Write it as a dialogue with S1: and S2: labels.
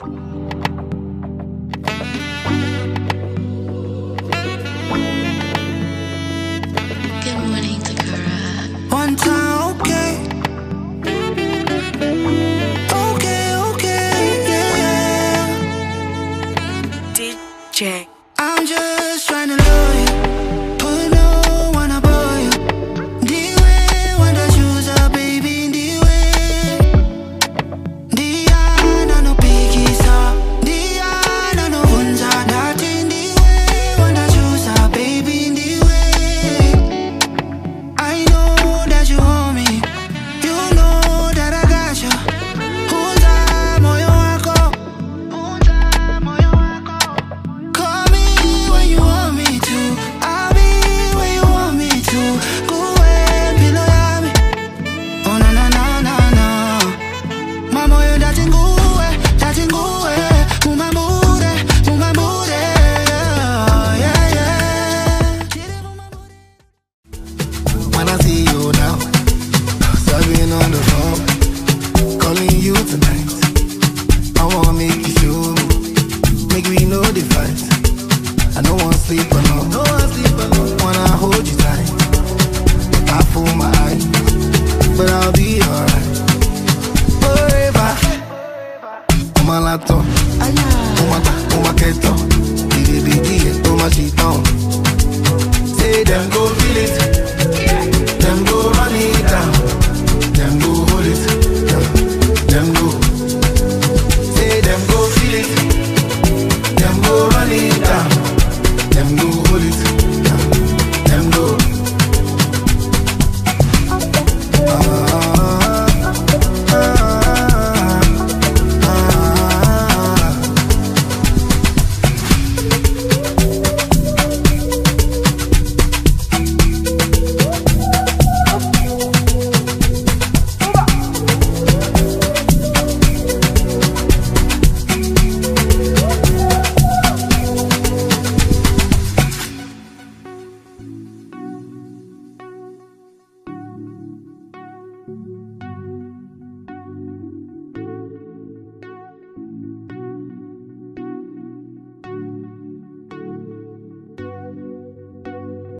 S1: you
S2: see you now. Serving on the phone, calling you tonight. I wanna make you feel me, make me no device. I don't wanna sleep alone, no I sleep alone. Wanna hold you tight, I fool my eyes, but I'll be alright. Forever, on my laptop. leader. Them no hold it.